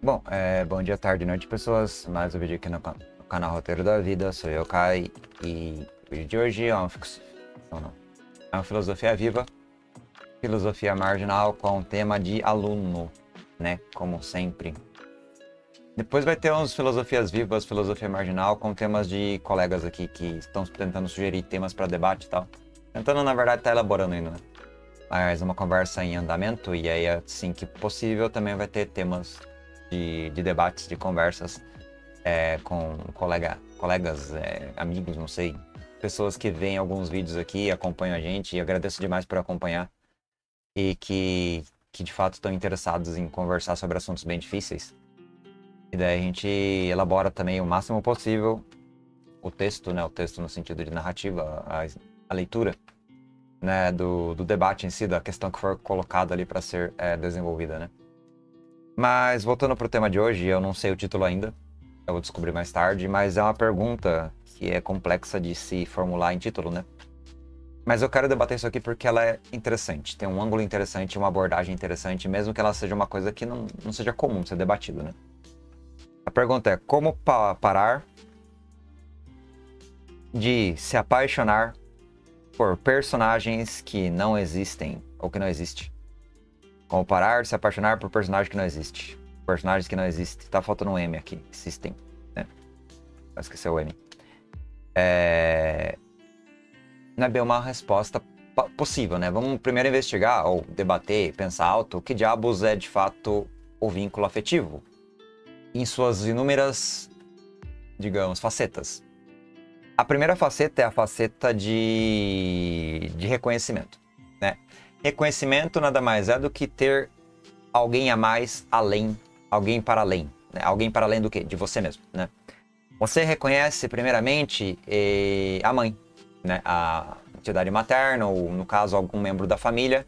Bom, é, bom dia, tarde, noite, pessoas. Mais um vídeo aqui no, no canal Roteiro da Vida. Sou eu, Kai, e o vídeo de hoje é uma, não, é uma filosofia viva, filosofia marginal com tema de aluno, né? Como sempre. Depois vai ter uns filosofias vivas, filosofia marginal, com temas de colegas aqui que estão tentando sugerir temas para debate e tal. Tentando, na verdade, tá elaborando ainda, né? Mas uma conversa em andamento, e aí, assim que possível, também vai ter temas de, de debates, de conversas é, com colega, colegas, é, amigos, não sei, pessoas que veem alguns vídeos aqui, acompanham a gente, e agradeço demais por acompanhar, e que, que de fato estão interessados em conversar sobre assuntos bem difíceis. E daí a gente elabora também o máximo possível o texto, né, o texto no sentido de narrativa, a, a leitura, né, do, do debate em si, da questão que for colocada ali para ser é, desenvolvida, né. Mas voltando para o tema de hoje, eu não sei o título ainda, eu vou descobrir mais tarde, mas é uma pergunta que é complexa de se formular em título, né? Mas eu quero debater isso aqui porque ela é interessante, tem um ângulo interessante, uma abordagem interessante, mesmo que ela seja uma coisa que não, não seja comum ser debatido, né? A pergunta é: como pa parar de se apaixonar por personagens que não existem ou que não existem? Como parar de se apaixonar por personagem que não existe. Personagens que não existem. Tá faltando um M aqui. Existem. Né? Vou esquecer o M. É... Não é bem uma resposta possível, né? Vamos primeiro investigar ou debater, pensar alto o que diabos é de fato o vínculo afetivo em suas inúmeras, digamos, facetas. A primeira faceta é a faceta de, de reconhecimento? Reconhecimento nada mais é do que ter alguém a mais além, alguém para além. Né? Alguém para além do que? De você mesmo, né? Você reconhece primeiramente eh, a mãe, né? A entidade materna, ou no caso algum membro da família,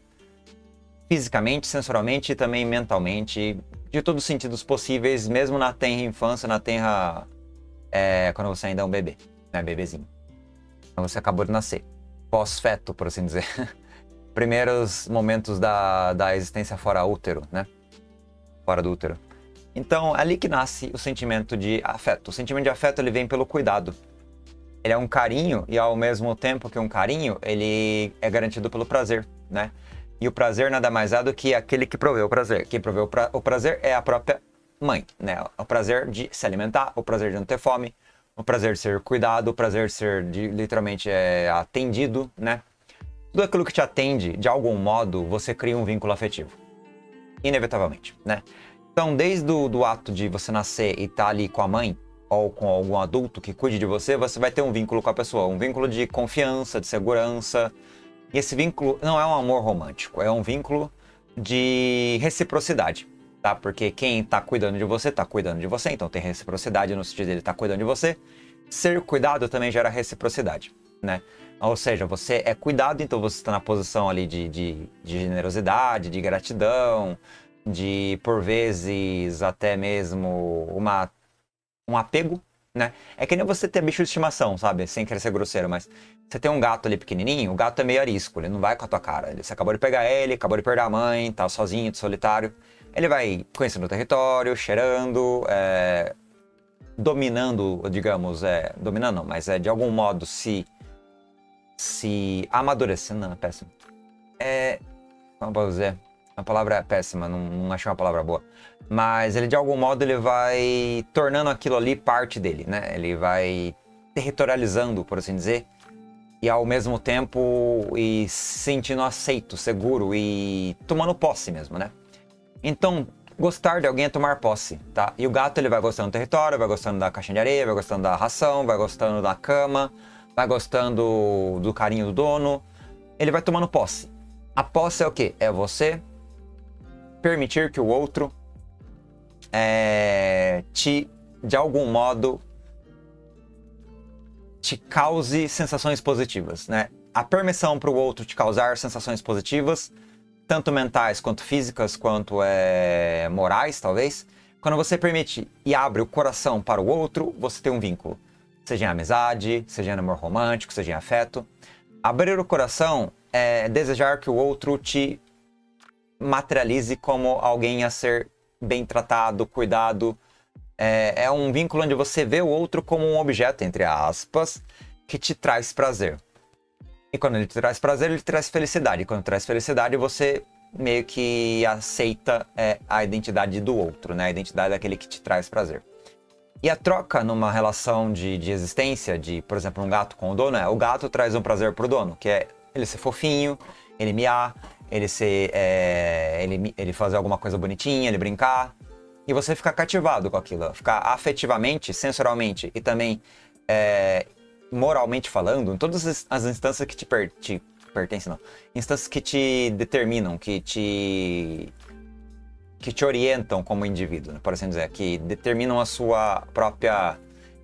fisicamente, sensorialmente e também mentalmente, de todos os sentidos possíveis, mesmo na tenra infância, na tenra é, quando você ainda é um bebê, né, bebezinho. Quando você acabou de nascer, pós-feto, por assim dizer. primeiros momentos da, da existência fora útero, né? Fora do útero. Então, é ali que nasce o sentimento de afeto. O sentimento de afeto ele vem pelo cuidado. Ele é um carinho e ao mesmo tempo que um carinho, ele é garantido pelo prazer, né? E o prazer nada mais é do que aquele que proveu o prazer. Quem proveu o prazer é a própria mãe, né? O prazer de se alimentar, o prazer de não ter fome, o prazer de ser cuidado, o prazer de ser de, literalmente é, atendido, né? Tudo aquilo que te atende, de algum modo, você cria um vínculo afetivo. Inevitavelmente, né? Então, desde o do ato de você nascer e estar tá ali com a mãe, ou com algum adulto que cuide de você, você vai ter um vínculo com a pessoa, um vínculo de confiança, de segurança. E esse vínculo não é um amor romântico, é um vínculo de reciprocidade, tá? Porque quem está cuidando de você está cuidando de você, então tem reciprocidade no sentido de ele estar tá cuidando de você. Ser cuidado também gera reciprocidade, né? Ou seja, você é cuidado, então você está na posição ali de, de, de generosidade, de gratidão, de, por vezes, até mesmo uma, um apego, né? É que nem você ter bicho de estimação, sabe? Sem querer ser grosseiro, mas você tem um gato ali pequenininho, o gato é meio arisco, ele não vai com a tua cara. Você acabou de pegar ele, acabou de perder a mãe, tá sozinho, solitário. Ele vai conhecendo o território, cheirando, é, dominando, digamos, é, dominando não, mas é de algum modo se se amadurecendo, não, é péssimo. É. Como posso dizer? A palavra é péssima, não, não achei uma palavra boa. Mas ele, de algum modo, ele vai tornando aquilo ali parte dele, né? Ele vai territorializando, por assim dizer, e ao mesmo tempo e se sentindo aceito, seguro e tomando posse mesmo, né? Então, gostar de alguém é tomar posse, tá? E o gato ele vai gostando do território, vai gostando da caixinha de areia, vai gostando da ração, vai gostando da cama, vai gostando do carinho do dono, ele vai tomando posse. A posse é o quê? É você permitir que o outro é, te, de algum modo, te cause sensações positivas, né? A permissão para o outro te causar sensações positivas, tanto mentais quanto físicas, quanto é, morais, talvez. Quando você permite e abre o coração para o outro, você tem um vínculo seja em amizade, seja em amor romântico, seja em afeto. Abrir o coração é desejar que o outro te materialize como alguém a ser bem tratado, cuidado. É, é um vínculo onde você vê o outro como um objeto, entre aspas, que te traz prazer. E quando ele te traz prazer, ele te traz felicidade. E quando traz felicidade, você meio que aceita é, a identidade do outro, né? A identidade daquele que te traz prazer. E a troca numa relação de, de existência, de, por exemplo, um gato com o dono, é o gato traz um prazer pro dono, que é ele ser fofinho, ele miar, ele ser. É, ele, ele fazer alguma coisa bonitinha, ele brincar. E você ficar cativado com aquilo, ficar afetivamente, sensorialmente e também é, moralmente falando, em todas as instâncias que te, per, te pertencem, não. Instâncias que te determinam, que te que te orientam como indivíduo, né, por assim dizer, que determinam a sua própria.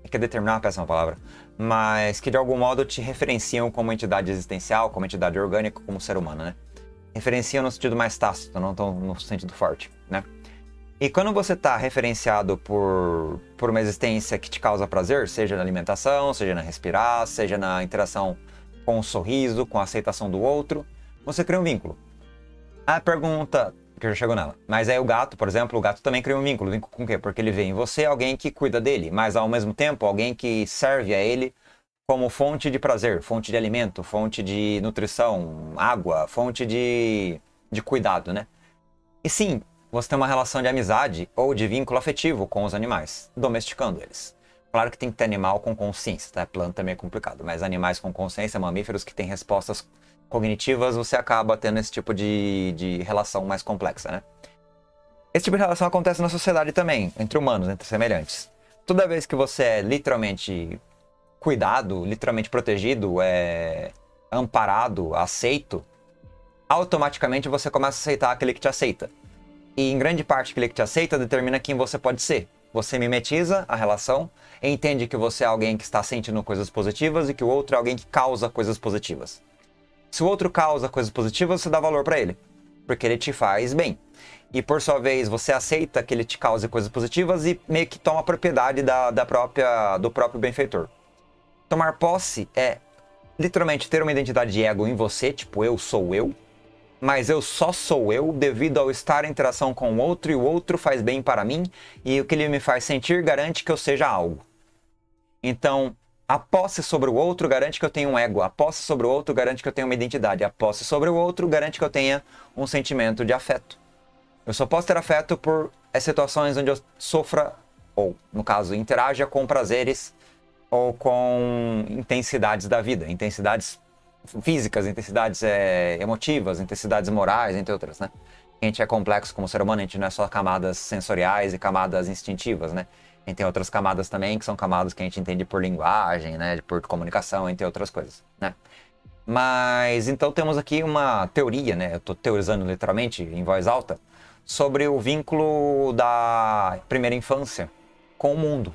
É que determinar é uma palavra, mas que de algum modo te referenciam como entidade existencial, como entidade orgânica, como ser humano, né? Referenciam no sentido mais tácito, não tão no sentido forte, né? E quando você está referenciado por, por uma existência que te causa prazer, seja na alimentação, seja na respirar, seja na interação com o sorriso, com a aceitação do outro, você cria um vínculo. A pergunta que já chegou nela. Mas aí o gato, por exemplo, o gato também cria um vínculo. Vínculo com o quê? Porque ele vê em você alguém que cuida dele, mas ao mesmo tempo alguém que serve a ele como fonte de prazer, fonte de alimento, fonte de nutrição, água, fonte de, de cuidado, né? E sim, você tem uma relação de amizade ou de vínculo afetivo com os animais, domesticando eles. Claro que tem que ter animal com consciência, tá? Planta é complicado, mas animais com consciência, mamíferos que têm respostas cognitivas, você acaba tendo esse tipo de, de relação mais complexa, né? Esse tipo de relação acontece na sociedade também, entre humanos, entre semelhantes. Toda vez que você é literalmente cuidado, literalmente protegido, é amparado, aceito, automaticamente você começa a aceitar aquele que te aceita. E em grande parte aquele que te aceita determina quem você pode ser. Você mimetiza a relação, entende que você é alguém que está sentindo coisas positivas e que o outro é alguém que causa coisas positivas. Se o outro causa coisas positivas, você dá valor para ele, porque ele te faz bem. E por sua vez, você aceita que ele te cause coisas positivas e meio que toma propriedade da, da própria, do próprio benfeitor. Tomar posse é literalmente ter uma identidade de ego em você, tipo, eu sou eu, mas eu só sou eu devido ao estar em interação com o outro e o outro faz bem para mim e o que ele me faz sentir garante que eu seja algo. Então, a posse sobre o outro garante que eu tenha um ego. A posse sobre o outro garante que eu tenha uma identidade. A posse sobre o outro garante que eu tenha um sentimento de afeto. Eu só posso ter afeto por situações onde eu sofra, ou, no caso, interaja com prazeres ou com intensidades da vida. Intensidades físicas, intensidades é, emotivas, intensidades morais, entre outras, né? A gente é complexo como ser humano, a gente não é só camadas sensoriais e camadas instintivas, né? A gente tem outras camadas também, que são camadas que a gente entende por linguagem, né, por comunicação, entre outras coisas, né? Mas então temos aqui uma teoria, né? Eu estou teorizando literalmente em voz alta sobre o vínculo da primeira infância com o mundo.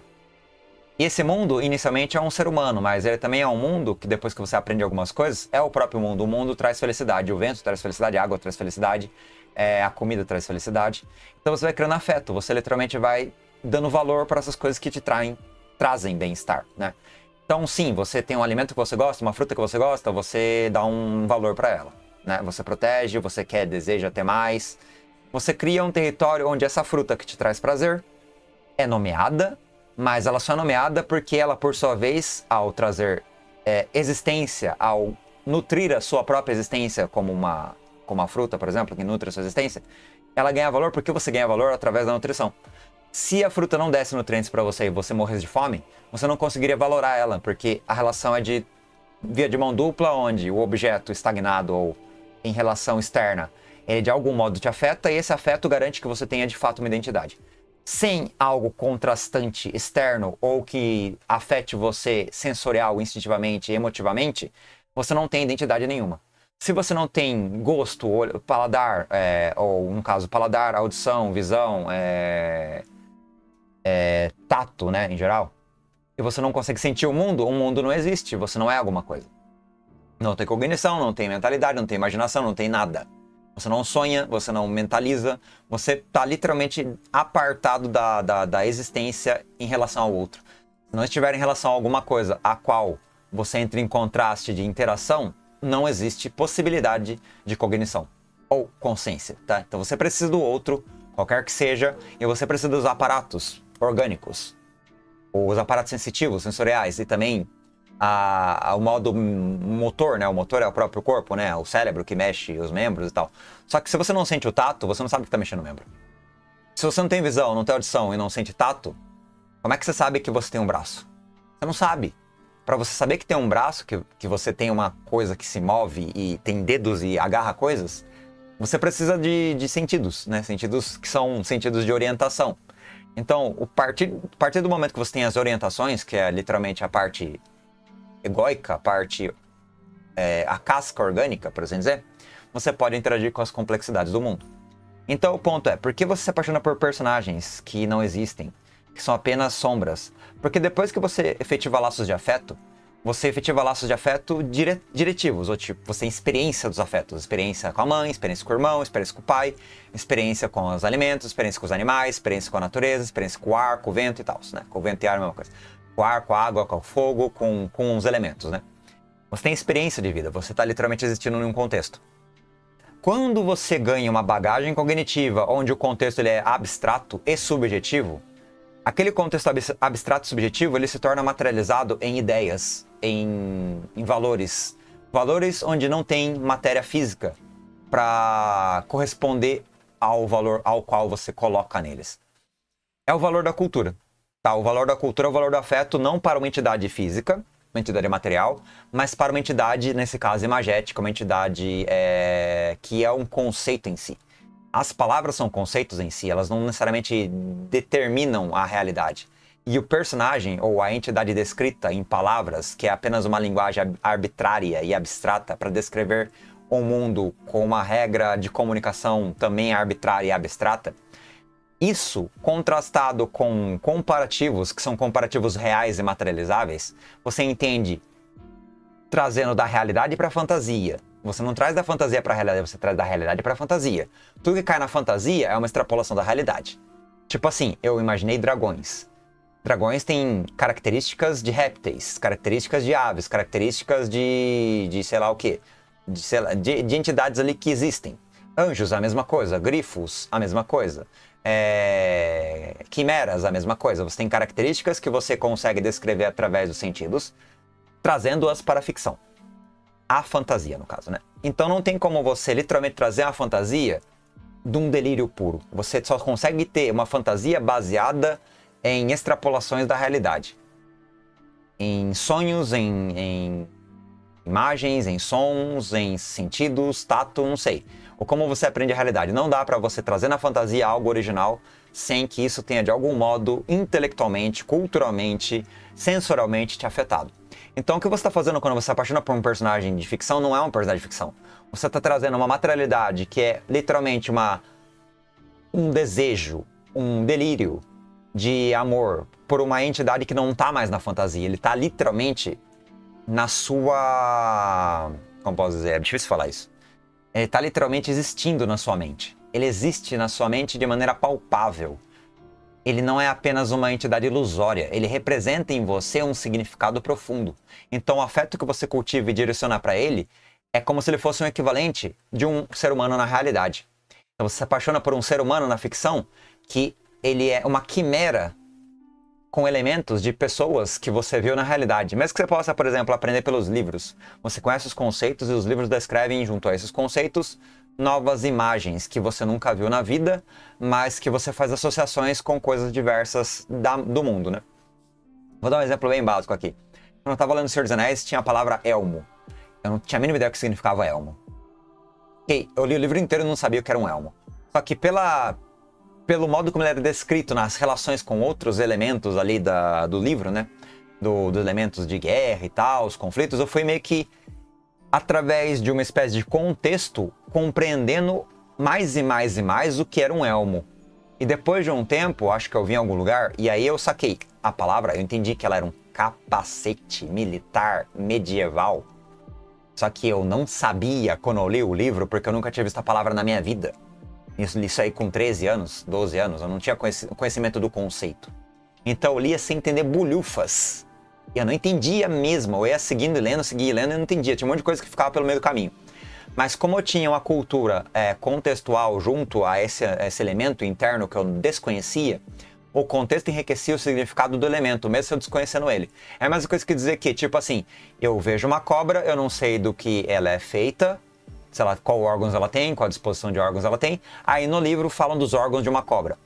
E esse mundo inicialmente é um ser humano, mas ele também é um mundo que depois que você aprende algumas coisas é o próprio mundo. O mundo traz felicidade, o vento traz felicidade, a água traz felicidade, é, a comida traz felicidade. Então você vai criando afeto, você literalmente vai dando valor para essas coisas que te traem, trazem bem-estar, né? Então, sim, você tem um alimento que você gosta, uma fruta que você gosta, você dá um valor para ela, né? Você protege, você quer, deseja ter mais. Você cria um território onde essa fruta que te traz prazer é nomeada, mas ela só é nomeada porque ela, por sua vez, ao trazer é, existência, ao nutrir a sua própria existência como uma, como uma fruta, por exemplo, que nutre a sua existência, ela ganha valor porque você ganha valor através da nutrição. Se a fruta não desse nutrientes para você e você morresse de fome, você não conseguiria valorar ela, porque a relação é de via de mão dupla, onde o objeto estagnado ou em relação externa, ele de algum modo te afeta e esse afeto garante que você tenha de fato uma identidade. Sem algo contrastante externo ou que afete você sensorial, instintivamente, emotivamente, você não tem identidade nenhuma. Se você não tem gosto, paladar, é, ou no caso, paladar, audição, visão, é, é, tato, né, em geral, e você não consegue sentir o mundo, o mundo não existe, você não é alguma coisa. Não tem cognição, não tem mentalidade, não tem imaginação, não tem nada. Você não sonha, você não mentaliza, você está literalmente apartado da, da, da existência em relação ao outro. Se não estiver em relação a alguma coisa a qual você entra em contraste de interação, não existe possibilidade de cognição ou consciência, tá? Então você precisa do outro qualquer que seja, e você precisa usar aparatos orgânicos, os aparatos sensitivos, sensoriais e também a, a, o modo motor, né? O motor é o próprio corpo, né? O cérebro que mexe os membros e tal. Só que se você não sente o tato, você não sabe que está mexendo o membro. Se você não tem visão, não tem audição e não sente tato, como é que você sabe que você tem um braço? Você não sabe. Para você saber que tem um braço, que, que você tem uma coisa que se move e tem dedos e agarra coisas, você precisa de, de sentidos, né? Sentidos que são sentidos de orientação. Então, o partir, a partir do momento que você tem as orientações, que é literalmente a parte egóica, a parte. É, a casca orgânica, por assim dizer, você pode interagir com as complexidades do mundo. Então, o ponto é: por que você se apaixona por personagens que não existem, que são apenas sombras? Porque depois que você efetiva laços de afeto, você efetiva laços de afeto dire diretivos, ou tipo, você tem experiência dos afetos, experiência com a mãe, experiência com o irmão, experiência com o pai, experiência com os alimentos, experiência com os animais, experiência com a natureza, experiência com o ar, com o vento e tal, né? Com o vento e ar é a mesma coisa. Com o ar, com a água, com o fogo, com, com os elementos, né? Você tem experiência de vida, você está literalmente existindo em um contexto. Quando você ganha uma bagagem cognitiva onde o contexto ele é abstrato e subjetivo, aquele contexto abstrato subjetivo ele se torna materializado em ideias, em, em valores. Valores onde não tem matéria física para corresponder ao valor ao qual você coloca neles. É o valor da cultura. Tá? O valor da cultura é o valor do afeto não para uma entidade física, uma entidade material, mas para uma entidade, nesse caso, imagética, uma entidade é, que é um conceito em si. As palavras são conceitos em si, elas não necessariamente determinam a realidade. E o personagem, ou a entidade descrita em palavras, que é apenas uma linguagem arbitrária e abstrata para descrever um mundo com uma regra de comunicação também arbitrária e abstrata, isso contrastado com comparativos, que são comparativos reais e materializáveis, você entende trazendo da realidade para a fantasia, você não traz da fantasia para a realidade, você traz da realidade para a fantasia. Tudo que cai na fantasia é uma extrapolação da realidade. Tipo assim, eu imaginei dragões. Dragões têm características de répteis, características de aves, características de, de sei lá o quê, de, lá, de, de entidades ali que existem. Anjos, a mesma coisa. Grifos, a mesma coisa. É... Quimeras, a mesma coisa. Você tem características que você consegue descrever através dos sentidos, trazendo-as para a ficção a fantasia, no caso, né? Então não tem como você literalmente trazer uma fantasia de um delírio puro. Você só consegue ter uma fantasia baseada em extrapolações da realidade. Em sonhos, em, em imagens, em sons, em sentidos, tato, não sei. Ou como você aprende a realidade. Não dá para você trazer na fantasia algo original sem que isso tenha de algum modo intelectualmente, culturalmente, sensorialmente te afetado. Então, o que você está fazendo quando você se apaixona por um personagem de ficção não é um personagem de ficção. Você está trazendo uma materialidade que é literalmente uma, um desejo, um delírio de amor por uma entidade que não está mais na fantasia. Ele está literalmente na sua. Como posso dizer? É difícil falar isso. Ele está literalmente existindo na sua mente. Ele existe na sua mente de maneira palpável ele não é apenas uma entidade ilusória, ele representa em você um significado profundo. Então, o afeto que você cultiva e direciona para ele é como se ele fosse um equivalente de um ser humano na realidade. Então, você se apaixona por um ser humano na ficção que ele é uma quimera com elementos de pessoas que você viu na realidade. Mesmo que você possa, por exemplo, aprender pelos livros. Você conhece os conceitos e os livros descrevem junto a esses conceitos novas imagens que você nunca viu na vida, mas que você faz associações com coisas diversas da, do mundo, né? Vou dar um exemplo bem básico aqui. Quando eu estava lendo Senhor dos Anéis, tinha a palavra elmo. Eu não tinha a mínima ideia do que significava elmo. E eu li o livro inteiro e não sabia o que era um elmo. Só que pela, pelo modo como ele era descrito nas relações com outros elementos ali da, do livro, né? Do, dos elementos de guerra e tal, os conflitos, eu fui meio que através de uma espécie de contexto, compreendendo mais e mais e mais o que era um elmo. E depois de um tempo, acho que eu vi em algum lugar, e aí eu saquei a palavra, eu entendi que ela era um capacete militar medieval. Só que eu não sabia quando eu li o livro, porque eu nunca tinha visto a palavra na minha vida. Isso, isso aí com 13 anos, 12 anos, eu não tinha conhecimento do conceito. Então eu lia sem entender bulhufas. E eu não entendia mesmo. Eu ia seguindo e lendo, seguia e lendo e não entendia. Tinha um monte de coisa que ficava pelo meio do caminho. Mas como eu tinha uma cultura é, contextual junto a esse, esse elemento interno que eu desconhecia, o contexto enriquecia o significado do elemento, mesmo se eu desconhecendo ele. É a mesma coisa que dizer que, tipo assim, eu vejo uma cobra, eu não sei do que ela é feita, sei lá, qual órgãos ela tem, qual disposição de órgãos ela tem. Aí no livro falam dos órgãos de uma cobra.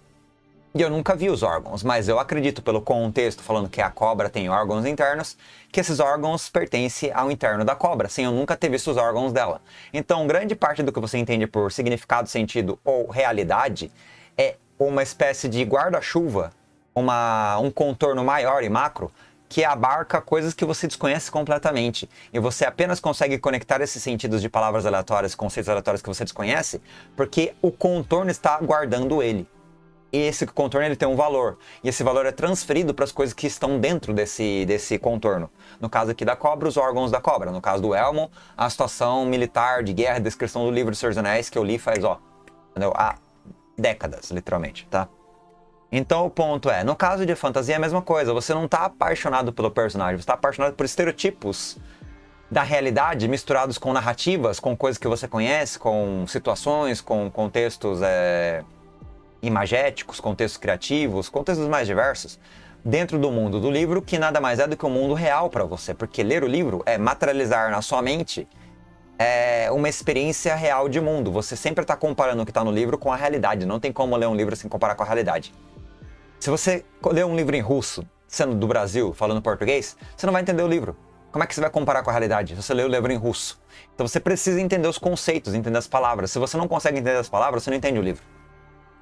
E eu nunca vi os órgãos, mas eu acredito pelo contexto falando que a cobra tem órgãos internos, que esses órgãos pertencem ao interno da cobra, sem eu nunca ter visto os órgãos dela. Então, grande parte do que você entende por significado, sentido ou realidade é uma espécie de guarda-chuva, um contorno maior e macro que abarca coisas que você desconhece completamente. E você apenas consegue conectar esses sentidos de palavras aleatórias, conceitos aleatórios que você desconhece, porque o contorno está guardando ele. Esse contorno ele tem um valor. E esse valor é transferido para as coisas que estão dentro desse, desse contorno. No caso aqui da cobra, os órgãos da cobra. No caso do elmo, a situação militar de guerra, descrição do livro dos Senhor dos Anéis, que eu li faz, ó, entendeu? há décadas, literalmente, tá? Então o ponto é, no caso de fantasia é a mesma coisa, você não está apaixonado pelo personagem, você está apaixonado por estereotipos da realidade misturados com narrativas, com coisas que você conhece, com situações, com contextos é, imagéticos, contextos criativos, contextos mais diversos, dentro do mundo do livro, que nada mais é do que o um mundo real para você, porque ler o livro é materializar na sua mente é uma experiência real de mundo. Você sempre está comparando o que está no livro com a realidade. Não tem como ler um livro sem comparar com a realidade. Se você ler um livro em russo, sendo do Brasil, falando português, você não vai entender o livro. Como é que você vai comparar com a realidade se você lê o livro em russo? Então você precisa entender os conceitos, entender as palavras. Se você não consegue entender as palavras, você não entende o livro.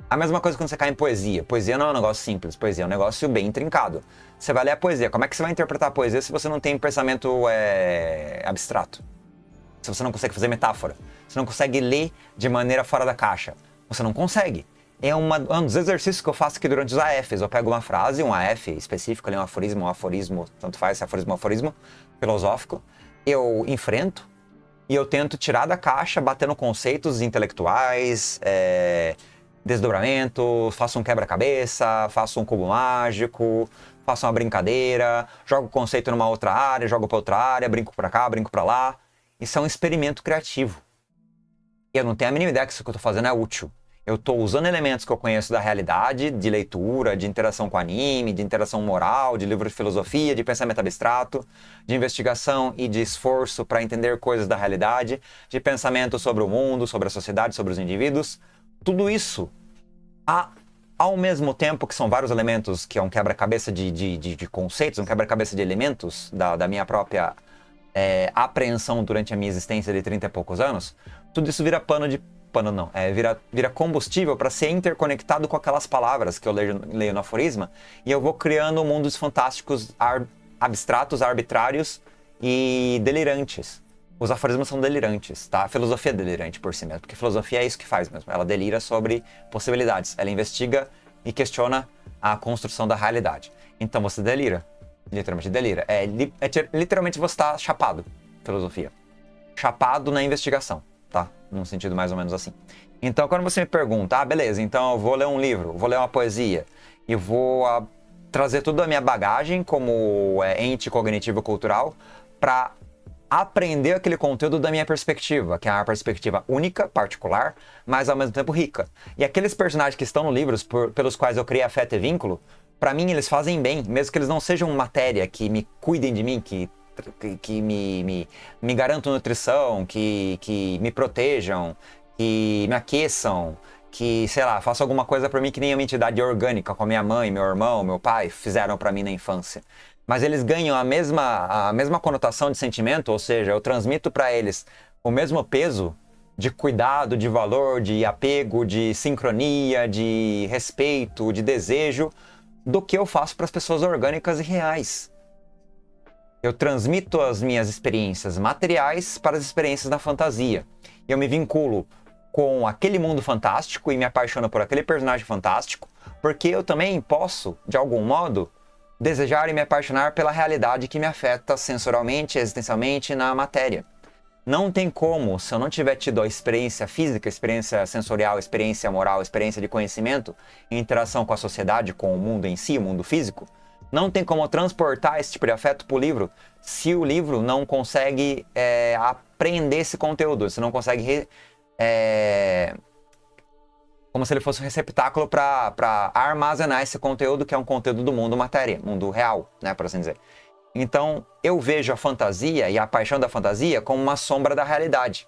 A mesma coisa quando você cai em poesia. Poesia não é um negócio simples, poesia é um negócio bem intrincado. Você vai ler a poesia. Como é que você vai interpretar a poesia se você não tem pensamento é, abstrato? Se você não consegue fazer metáfora? Você não consegue ler de maneira fora da caixa? Você não consegue é uma, um dos exercícios que eu faço aqui durante os AFs. Eu pego uma frase, um AF específico, um aforismo, um aforismo, tanto faz, aforismo, um aforismo filosófico, eu enfrento e eu tento tirar da caixa, batendo conceitos intelectuais, é, desdobramento, faço um quebra-cabeça, faço um cubo mágico, faço uma brincadeira, jogo o conceito numa outra área, jogo para outra área, brinco para cá, brinco para lá. Isso é um experimento criativo. E eu não tenho a mínima ideia que isso que eu estou fazendo é útil eu estou usando elementos que eu conheço da realidade, de leitura, de interação com anime, de interação moral, de livro de filosofia, de pensamento abstrato, de investigação e de esforço para entender coisas da realidade, de pensamento sobre o mundo, sobre a sociedade, sobre os indivíduos. Tudo isso, ao mesmo tempo que são vários elementos, que é um quebra-cabeça de, de, de, de, conceitos, um quebra-cabeça de elementos da, da minha própria é, apreensão durante a minha existência de 30 e poucos anos, tudo isso vira pano de pano não, é, vira, vira combustível para ser interconectado com aquelas palavras que eu leio, leio no aforisma e eu vou criando mundos fantásticos ar, abstratos, arbitrários e delirantes. Os aforismos são delirantes, tá? A filosofia é delirante por si mesmo, porque filosofia é isso que faz mesmo. Ela delira sobre possibilidades, ela investiga e questiona a construção da realidade. Então você delira, literalmente delira. É, é literalmente você está chapado, filosofia. Chapado na investigação tá? Num sentido mais ou menos assim. Então, quando você me pergunta, ah, beleza, então eu vou ler um livro, vou ler uma poesia e vou a, ah, trazer toda a minha bagagem como é, ente cognitivo-cultural para aprender aquele conteúdo da minha perspectiva, que é uma perspectiva única, particular, mas ao mesmo tempo rica. E aqueles personagens que estão no livro, por, pelos quais eu criei afeto e vínculo, para mim eles fazem bem, mesmo que eles não sejam matéria que me cuidem de mim, que que, que me, me, me garantam nutrição, que, que me protejam, que me aqueçam, que, sei lá, façam alguma coisa para mim que nem uma entidade orgânica, como minha mãe, meu irmão, meu pai fizeram para mim na infância. Mas eles ganham a mesma, a mesma conotação de sentimento, ou seja, eu transmito para eles o mesmo peso de cuidado, de valor, de apego, de sincronia, de respeito, de desejo, do que eu faço para as pessoas orgânicas e reais. Eu transmito as minhas experiências materiais para as experiências da fantasia. Eu me vinculo com aquele mundo fantástico e me apaixono por aquele personagem fantástico, porque eu também posso, de algum modo, desejar e me apaixonar pela realidade que me afeta sensorialmente, existencialmente na matéria. Não tem como, se eu não tiver tido a experiência física, experiência sensorial, experiência moral, experiência de conhecimento, interação com a sociedade, com o mundo em si, o mundo físico, Não tem como transportar esse tipo de afeto para o livro se o livro não consegue é, aprender esse conteúdo, se não consegue é, como se ele fosse um receptáculo para armazenar esse conteúdo, que é um conteúdo do mundo matéria, mundo real, né, por assim dizer. Então, eu vejo a fantasia e a paixão da fantasia como uma sombra da realidade.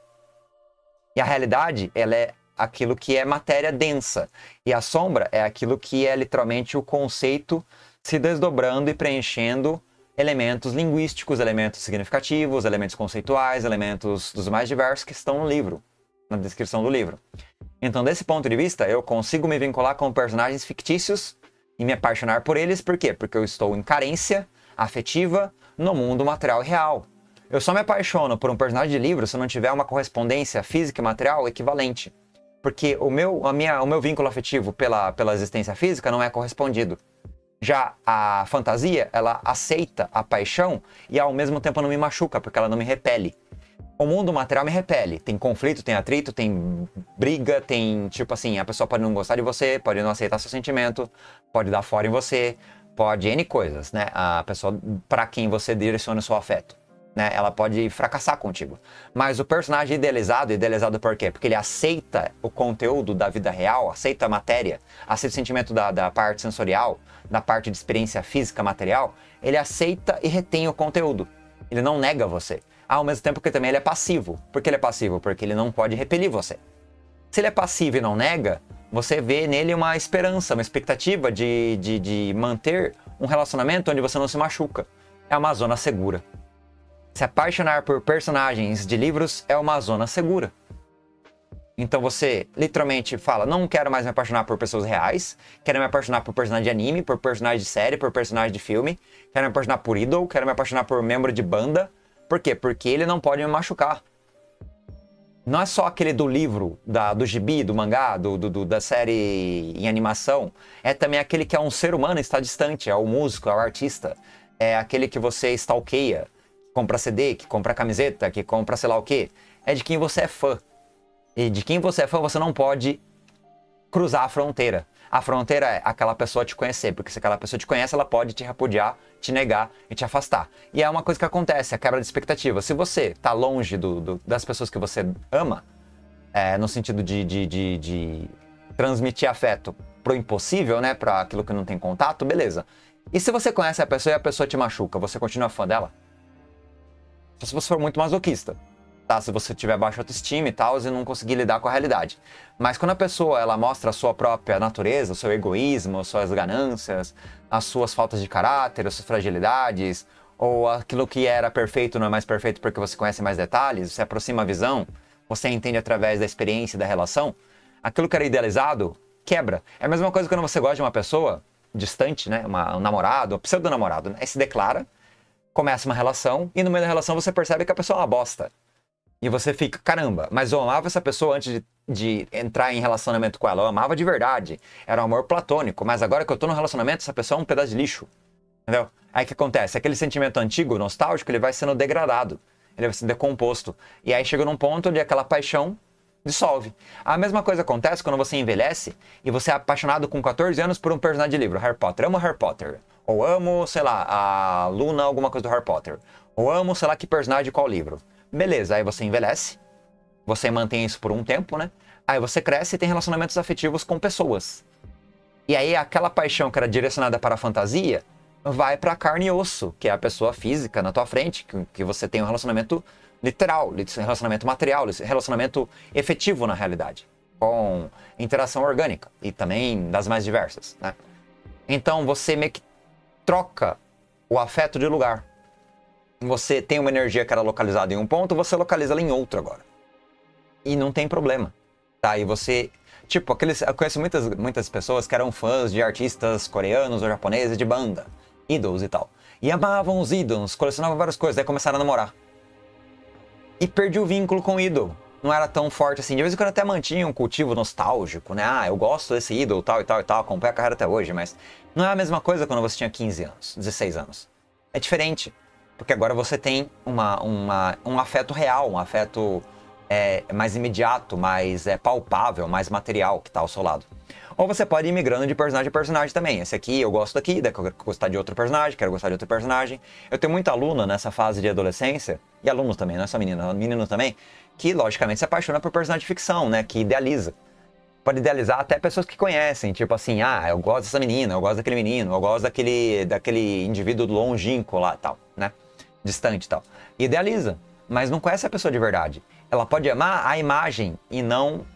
E a realidade, ela é aquilo que é matéria densa. E a sombra é aquilo que é literalmente o conceito se desdobrando e preenchendo elementos linguísticos, elementos significativos, elementos conceituais, elementos dos mais diversos que estão no livro, na descrição do livro. Então, desse ponto de vista, eu consigo me vincular com personagens fictícios e me apaixonar por eles, por quê? Porque eu estou em carência afetiva no mundo material e real. Eu só me apaixono por um personagem de livro se não tiver uma correspondência física e material equivalente. Porque o meu, a minha, o meu vínculo afetivo pela, pela existência física não é correspondido. Já a fantasia, ela aceita a paixão e ao mesmo tempo não me machuca, porque ela não me repele o mundo material me repele. Tem conflito, tem atrito, tem briga, tem tipo assim, a pessoa pode não gostar de você, pode não aceitar seu sentimento, pode dar fora em você, pode N coisas, né? A pessoa para quem você direciona o seu afeto. Né? Ela pode fracassar contigo. Mas o personagem idealizado, idealizado por quê? Porque ele aceita o conteúdo da vida real, aceita a matéria, aceita o sentimento da, da parte sensorial, da parte de experiência física material, ele aceita e retém o conteúdo. Ele não nega você ao mesmo tempo que também ele é passivo. Por que ele é passivo? Porque ele não pode repelir você. Se ele é passivo e não nega, você vê nele uma esperança, uma expectativa de, de, de manter um relacionamento onde você não se machuca. É uma zona segura. Se apaixonar por personagens de livros é uma zona segura. Então você literalmente fala: não quero mais me apaixonar por pessoas reais, quero me apaixonar por personagem de anime, por personagem de série, por personagem de filme, quero me apaixonar por ídolo, quero me apaixonar por membro de banda, por quê? Porque ele não pode me machucar. Não é só aquele do livro, da, do gibi, do mangá, do, do, da série em animação. É também aquele que é um ser humano e está distante. É o músico, é o artista. É aquele que você stalkeia, compra CD, que compra camiseta, que compra sei lá o quê. É de quem você é fã. E de quem você é fã, você não pode cruzar a fronteira. A fronteira é aquela pessoa te conhecer, porque se aquela pessoa te conhece, ela pode te repudiar, te negar e te afastar. E é uma coisa que acontece, a quebra de expectativa. Se você está longe do, do, das pessoas que você ama, é, no sentido de, de, de, de transmitir afeto pro impossível, né, para aquilo que não tem contato, beleza. E se você conhece a pessoa e a pessoa te machuca, você continua fã dela? Só se você for muito masoquista tá? Se você tiver baixa autoestima e tal, e não conseguir lidar com a realidade. Mas quando a pessoa ela mostra a sua própria natureza, o seu egoísmo, suas ganâncias, as suas faltas de caráter, as suas fragilidades, ou aquilo que era perfeito não é mais perfeito porque você conhece mais detalhes, você aproxima a visão, você entende através da experiência e da relação, aquilo que era idealizado quebra. É a mesma coisa quando você gosta de uma pessoa distante, né? Uma, um namorado, um pseudo-namorado, né? Aí se declara, começa uma relação e no meio da relação você percebe que a pessoa é uma bosta. E você fica, caramba, mas eu amava essa pessoa antes de, de, entrar em relacionamento com ela. Eu amava de verdade. Era um amor platônico. Mas agora que eu tô no relacionamento, essa pessoa é um pedaço de lixo. Entendeu? Aí o que acontece? Aquele sentimento antigo, nostálgico, ele vai sendo degradado. Ele vai sendo decomposto. E aí chega num ponto onde aquela paixão dissolve. A mesma coisa acontece quando você envelhece e você é apaixonado com 14 anos por um personagem de livro. Harry Potter. Amo Harry Potter. Ou amo, sei lá, a Luna, alguma coisa do Harry Potter. Ou amo, sei lá, que personagem de qual livro. Beleza, aí você envelhece, você mantém isso por um tempo, né? Aí você cresce e tem relacionamentos afetivos com pessoas. E aí aquela paixão que era direcionada para a fantasia vai para carne e osso, que é a pessoa física na tua frente, que, que você tem um relacionamento literal, relacionamento material, relacionamento efetivo na realidade, com interação orgânica e também das mais diversas, né? Então você meio que troca o afeto de lugar você tem uma energia que era localizada em um ponto, você localiza ela em outro agora. E não tem problema. Tá? E você. Tipo, aqueles, eu conheço muitas, muitas pessoas que eram fãs de artistas coreanos ou japoneses de banda, ídolos e tal. E amavam os ídolos, colecionavam várias coisas, daí começaram a namorar. E perdi o vínculo com o ídolo. Não era tão forte assim. De vez em quando até mantinha um cultivo nostálgico, né? Ah, eu gosto desse ídolo, tal e tal e tal, acompanho a carreira até hoje, mas não é a mesma coisa quando você tinha 15 anos, 16 anos. É diferente. Porque agora você tem uma, uma, um afeto real, um afeto é, mais imediato, mais é, palpável, mais material que está ao seu lado. Ou você pode ir migrando de personagem a personagem também. Esse aqui eu gosto daqui, daí eu quero gostar de outro personagem, quero gostar de outro personagem. Eu tenho muita aluna nessa fase de adolescência, e alunos também, não é só menina, menino também, que logicamente se apaixona por personagem de ficção, né? Que idealiza. Pode idealizar até pessoas que conhecem, tipo assim, ah, eu gosto dessa menina, eu gosto daquele menino, eu gosto daquele, daquele indivíduo longínquo lá tal, né? Distante tal. Idealiza, mas não conhece a pessoa de verdade. Ela pode amar a imagem e não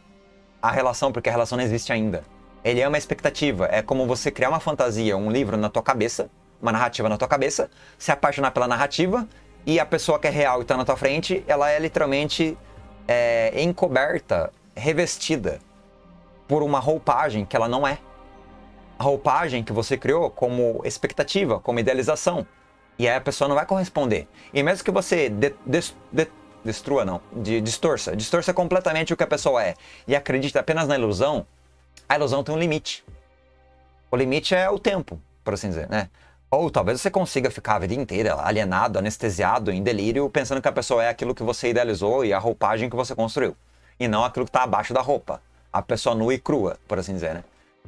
a relação, porque a relação não existe ainda. Ele ama a expectativa. É como você criar uma fantasia, um livro na tua cabeça, uma narrativa na tua cabeça, se apaixonar pela narrativa e a pessoa que é real e está na tua frente, ela é literalmente é, encoberta, revestida por uma roupagem que ela não é. A roupagem que você criou como expectativa, como idealização. E aí a pessoa não vai corresponder. E mesmo que você de, de, de, destrua, não, distorça, distorça completamente o que a pessoa é e acredita apenas na ilusão, a ilusão tem um limite. O limite é o tempo, por assim dizer, né? Ou talvez você consiga ficar a vida inteira alienado, anestesiado, em delírio, pensando que a pessoa é aquilo que você idealizou e a roupagem que você construiu. E não aquilo que está abaixo da roupa. A pessoa nua e crua, por assim dizer, né?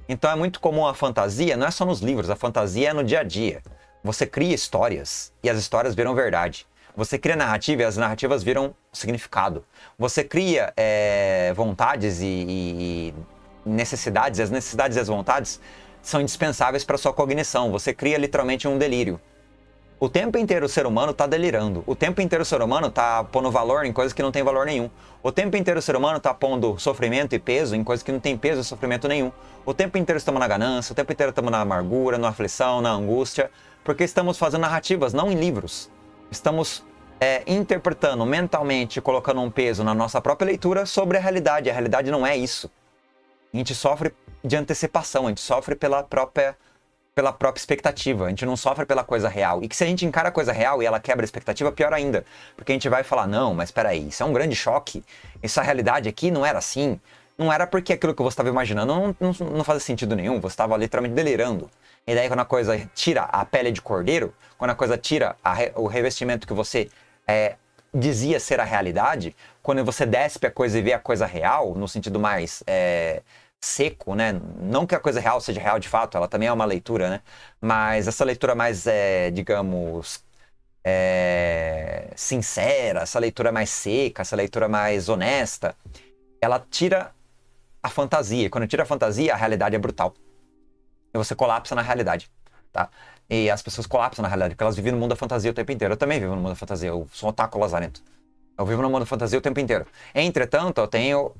Então é muito comum a fantasia, não é só nos livros, a fantasia é no dia a dia. Você cria histórias e as histórias viram verdade. Você cria narrativa e as narrativas viram significado. Você cria é, vontades e, e, necessidades, as necessidades e as vontades são indispensáveis para sua cognição. Você cria literalmente um delírio. O tempo inteiro o ser humano está delirando. O tempo inteiro o ser humano está pondo valor em coisas que não tem valor nenhum. O tempo inteiro o ser humano está pondo sofrimento e peso em coisas que não tem peso e sofrimento nenhum. O tempo inteiro estamos na ganância, o tempo inteiro estamos na amargura, na aflição, na angústia, porque estamos fazendo narrativas, não em livros. Estamos é, interpretando mentalmente, colocando um peso na nossa própria leitura sobre a realidade. A realidade não é isso. A gente sofre de antecipação, a gente sofre pela própria pela própria expectativa, a gente não sofre pela coisa real. E que se a gente encara a coisa real e ela quebra a expectativa, pior ainda. Porque a gente vai falar, não, mas espera aí, isso é um grande choque. Essa realidade aqui não era assim. Não era porque aquilo que você estava imaginando não, não, não fazia sentido nenhum, você estava literalmente delirando. E daí quando a coisa tira a pele de cordeiro, quando a coisa tira a, o revestimento que você é, dizia ser a realidade, quando você despe a coisa e vê a coisa real, no sentido mais é, seco, né? Não que a coisa real seja real de fato, ela também é uma leitura, né? Mas essa leitura mais, é, digamos, é, sincera, essa leitura mais seca, essa leitura mais honesta, ela tira a fantasia. Quando tira a fantasia, a realidade é brutal. E você colapsa na realidade, tá? E as pessoas colapsam na realidade, porque elas vivem no mundo da fantasia o tempo inteiro. Eu também vivo no mundo da fantasia, eu sou um otaku lazarento. Eu vivo no mundo da fantasia o tempo inteiro. Entretanto, eu tenho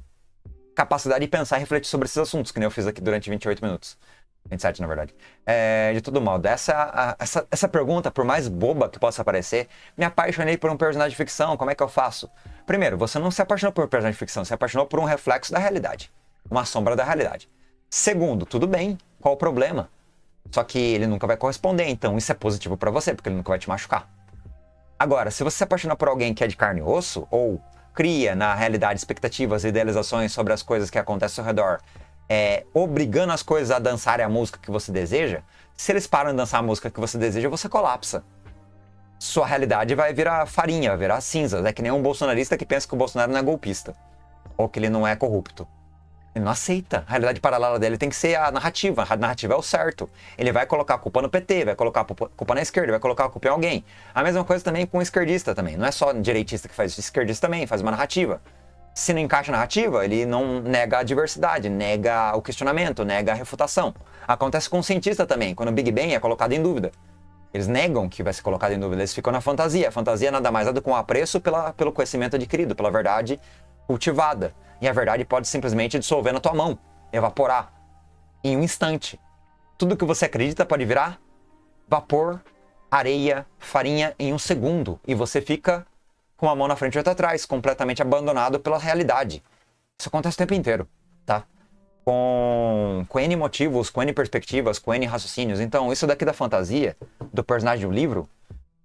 capacidade de pensar e refletir sobre esses assuntos, que nem eu fiz aqui durante 28 minutos. 27, na verdade. É, de todo modo, essa, essa, essa pergunta, por mais boba que possa parecer, me apaixonei por um personagem de ficção, como é que eu faço? Primeiro, você não se apaixonou por um personagem de ficção, você se apaixonou por um reflexo da realidade. Uma sombra da realidade. Segundo, tudo bem, qual o problema? Só que ele nunca vai corresponder, então isso é positivo para você, porque ele nunca vai te machucar. Agora, se você se apaixonar por alguém que é de carne e osso, ou cria na realidade expectativas e idealizações sobre as coisas que acontecem ao redor, é, obrigando as coisas a dançarem a música que você deseja, se eles param de dançar a música que você deseja, você colapsa. Sua realidade vai virar farinha, vai virar cinzas. É que nem um bolsonarista que pensa que o Bolsonaro não é golpista. Ou que ele não é corrupto. Ele não aceita. A realidade paralela dele tem que ser a narrativa. A narrativa é o certo. Ele vai colocar a culpa no PT, vai colocar a culpa na esquerda, vai colocar a culpa em alguém. A mesma coisa também com o esquerdista também. Não é só direitista que faz isso, esquerdista também faz uma narrativa. Se não encaixa a narrativa, ele não nega a diversidade, nega o questionamento, nega a refutação. Acontece com o cientista também, quando o Big Bang é colocado em dúvida. Eles negam que vai ser colocado em dúvida, eles ficam na fantasia. A fantasia nada mais é do que um apreço pela, pelo conhecimento adquirido, pela verdade cultivada. E a verdade pode simplesmente dissolver na tua mão, evaporar em um instante. Tudo que você acredita pode virar vapor, areia, farinha em um segundo e você fica com uma mão na frente e outra atrás, completamente abandonado pela realidade. Isso acontece o tempo inteiro, tá? Com, com N motivos, com N perspectivas, com N raciocínios. Então, isso daqui da fantasia, do personagem do livro,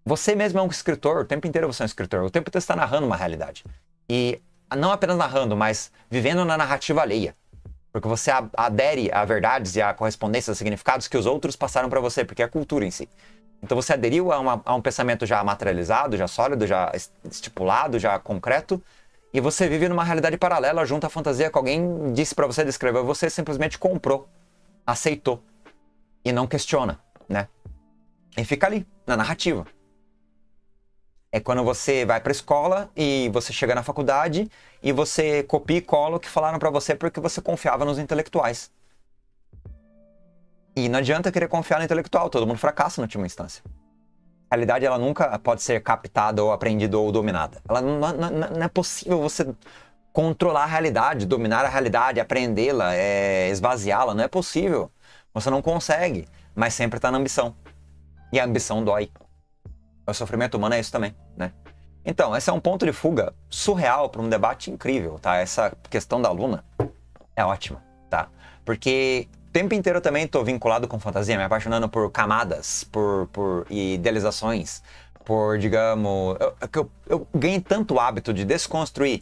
você mesmo é um escritor, o tempo inteiro você é um escritor, o tempo inteiro está narrando uma realidade. E não apenas narrando, mas vivendo na narrativa alheia. Porque você adere a verdades e a correspondência a significados que os outros passaram para você, porque é a cultura em si. Então você aderiu a, uma, a, um pensamento já materializado, já sólido, já estipulado, já concreto, e você vive numa realidade paralela junto à fantasia que alguém disse para você, descreveu, você simplesmente comprou. aceitou e não questiona, né? E fica ali, na narrativa. É quando você vai para a escola e você chega na faculdade e você copia e cola o que falaram para você porque você confiava nos intelectuais. E não adianta querer confiar no intelectual, todo mundo fracassa na última instância. A realidade ela nunca pode ser captada ou aprendida ou dominada. Ela não, não, não é possível você controlar a realidade, dominar a realidade, aprendê-la, é, esvaziá-la. Não é possível. Você não consegue, mas sempre está na ambição. E a ambição dói. O sofrimento humano é isso também, né? Então, esse é um ponto de fuga surreal para um debate incrível, tá? Essa questão da Luna é ótima, tá? Porque o tempo inteiro eu também estou vinculado com fantasia, me apaixonando por camadas, por, por idealizações, por, digamos... Eu, eu, eu ganhei tanto hábito de desconstruir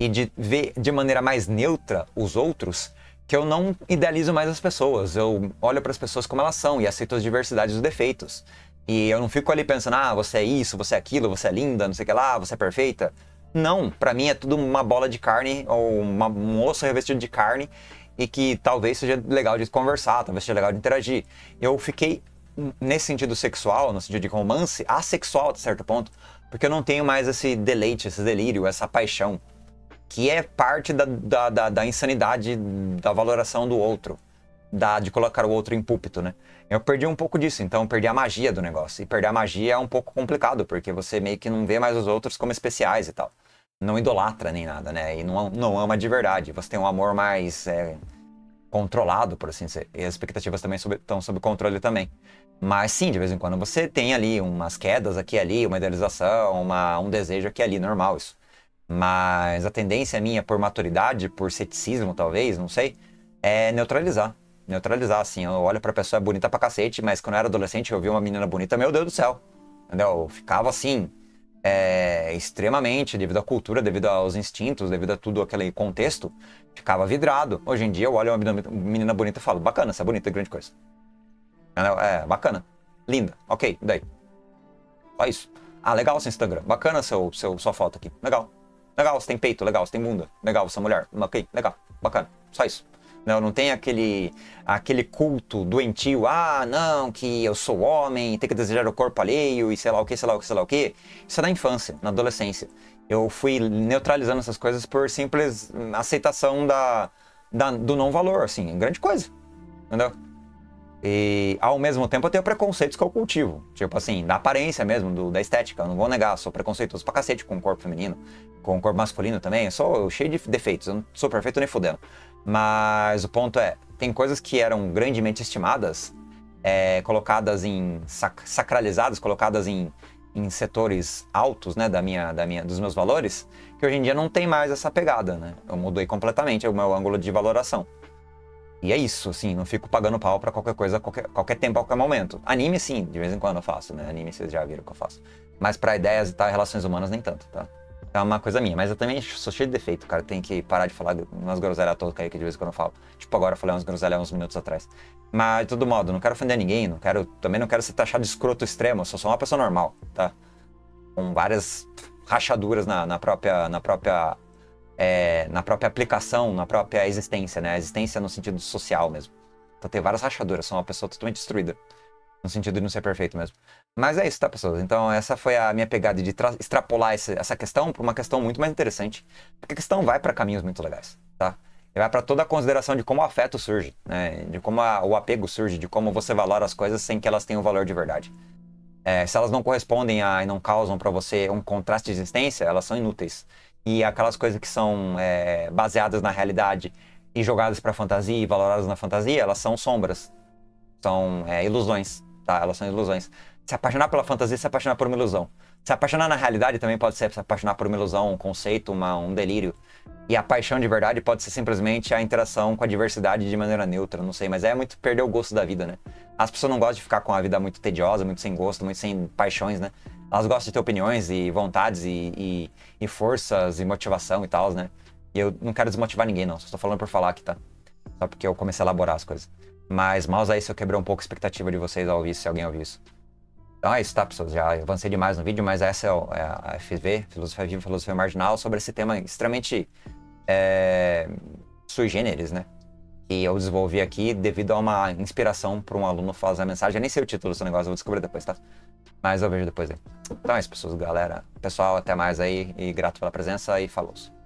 e de ver de maneira mais neutra os outros que eu não idealizo mais as pessoas. Eu olho para as pessoas como elas são e aceito as diversidades e os defeitos. E eu não fico ali pensando, ah, você é isso, você é aquilo, você é linda, não sei o que lá, você é perfeita. Não, para mim é tudo uma bola de carne ou uma, um osso revestido de carne e que talvez seja legal de conversar, talvez seja legal de interagir. Eu fiquei nesse sentido sexual, no sentido de romance, assexual até certo ponto, porque eu não tenho mais esse deleite, esse delírio, essa paixão, que é parte da, da, da, da insanidade da valoração do outro da, de colocar o outro em púlpito, né? Eu perdi um pouco disso, então perdi a magia do negócio. E perder a magia é um pouco complicado, porque você meio que não vê mais os outros como especiais e tal. Não idolatra nem nada, né? E não, não ama de verdade. Você tem um amor mais é, controlado, por assim dizer. E as expectativas também estão sob controle também. Mas sim, de vez em quando você tem ali umas quedas aqui ali, uma idealização, uma, um desejo aqui ali, normal isso. Mas a tendência minha, por maturidade, por ceticismo talvez, não sei, é neutralizar neutralizar, assim. Eu olho pra pessoa bonita pra cacete, mas quando eu era adolescente eu vi uma menina bonita, meu Deus do céu. Entendeu? Eu ficava assim, é, extremamente, devido à cultura, devido aos instintos, devido a tudo aquele contexto, ficava vidrado. Hoje em dia eu olho uma menina, bonita e falo, bacana, você é bonita, grande coisa. Entendeu? É, bacana. Linda. Ok, daí. Só isso. Ah, legal seu Instagram. Bacana seu, seu, sua foto aqui. Legal. Legal, você tem peito, legal, você tem bunda. Legal, você é mulher. Ok, legal, bacana. Só isso. Não, não tem aquele, aquele culto doentio, ah, não, que eu sou homem, tem que desejar o corpo alheio e sei lá o que, sei lá o que, sei lá o que. Isso é na infância, na adolescência. Eu fui neutralizando essas coisas por simples aceitação da, da do não valor, assim, grande coisa, entendeu? E ao mesmo tempo eu tenho preconceitos que eu cultivo. Tipo assim, da aparência mesmo, do, da estética. Eu não vou negar, sou preconceituoso pra cacete com o corpo feminino, com o corpo masculino também. Eu sou cheio de defeitos, eu não sou perfeito nem fudendo. Mas o ponto é, tem coisas que eram grandemente estimadas, é, colocadas em sac sacralizadas, colocadas em, em setores altos, né, da minha, da minha, dos meus valores, que hoje em dia não tem mais essa pegada, né? Eu mudei completamente o meu ângulo de valoração. E é isso, assim, não fico pagando pau pra qualquer coisa, qualquer, qualquer tempo, qualquer momento. Anime, sim, de vez em quando eu faço, né? Anime vocês já viram que eu faço. Mas pra ideias e tal, relações humanas, nem tanto, tá? É uma coisa minha, mas eu também sou cheio de defeito, cara. Tem que parar de falar umas groselhas todas que de vez em quando eu falo. Tipo, agora eu falei umas groselhas uns minutos atrás. Mas, de todo modo, não quero ofender ninguém, não quero, também não quero ser taxado de escroto extremo. Eu sou só uma pessoa normal, tá? Com várias rachaduras na, na própria, na própria, é, na própria aplicação, na própria existência, né? A existência no sentido social mesmo. Então tem várias rachaduras, sou uma pessoa totalmente destruída. No sentido de não ser perfeito mesmo. Mas é isso, tá, pessoas? Então, essa foi a minha pegada de extrapolar essa questão para uma questão muito mais interessante. Porque a questão vai para caminhos muito legais, tá? E vai para toda a consideração de como o afeto surge, né? De como a, o apego surge, de como você valora as coisas sem que elas tenham valor de verdade. É, se elas não correspondem a, e não causam para você um contraste de existência, elas são inúteis. E aquelas coisas que são é, baseadas na realidade e jogadas para fantasia e valoradas na fantasia, elas são sombras, são é, ilusões, tá? Elas são ilusões. Se apaixonar pela fantasia, se apaixonar por uma ilusão. Se apaixonar na realidade também pode ser se apaixonar por uma ilusão, um conceito, uma, um delírio. E a paixão de verdade pode ser simplesmente a interação com a diversidade de maneira neutra, não sei, mas é muito perder o gosto da vida, né? As pessoas não gostam de ficar com a vida muito tediosa, muito sem gosto, muito sem paixões, né? Elas gostam de ter opiniões e vontades e, e, e forças e motivação e tal, né? E eu não quero desmotivar ninguém, não. Só tô falando por falar aqui, tá? Só porque eu comecei a elaborar as coisas. Mas mal aí se eu quebrei um pouco a expectativa de vocês ao ouvir, se alguém ouviu isso. É isso, tá, pessoas? Já avancei demais no vídeo, mas essa é, é a FV, Filosofia Viva, Filosofia Marginal, sobre esse tema extremamente é, sui generis, né? E eu desenvolvi aqui devido a uma inspiração para um aluno fazer a mensagem. Eu nem sei o título desse negócio, eu vou descobrir depois, tá? Mas eu vejo depois aí. Então é isso, pessoas, galera. Pessoal, até mais aí e grato pela presença e falou. -se.